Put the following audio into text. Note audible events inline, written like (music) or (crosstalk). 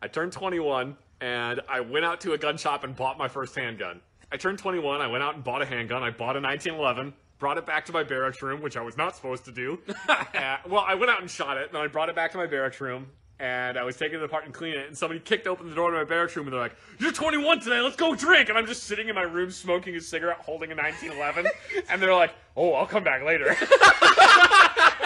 I turned 21 and I went out to a gun shop and bought my first handgun. I turned 21. I went out and bought a handgun. I bought a 1911. Brought it back to my barracks room, which I was not supposed to do. (laughs) uh, well, I went out and shot it, and I brought it back to my barracks room, and I was taking it apart and cleaning it, and somebody kicked open the door to my barracks room, and they're like, "You're 21 today. Let's go drink." And I'm just sitting in my room smoking a cigarette, holding a 1911, (laughs) and they're like, "Oh, I'll come back later." (laughs)